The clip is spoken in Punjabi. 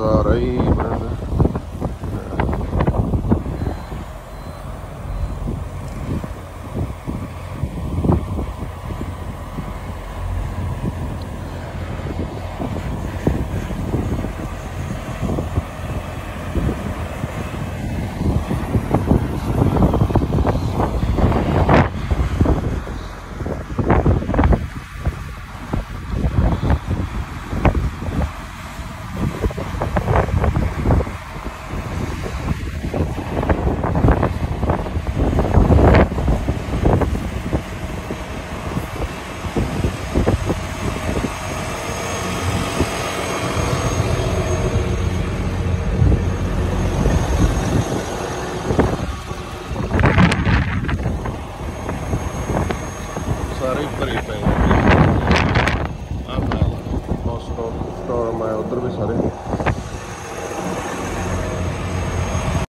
صار أيمنه ਸਾਰੇ ਭਰੇ ਪਏ ਆ ਆਹ ਨਾਲ ਸਟੋਰ ਸਟੋਰ ਮੈਂ ਉਧਰ ਵੀ ਸਾਰੇ।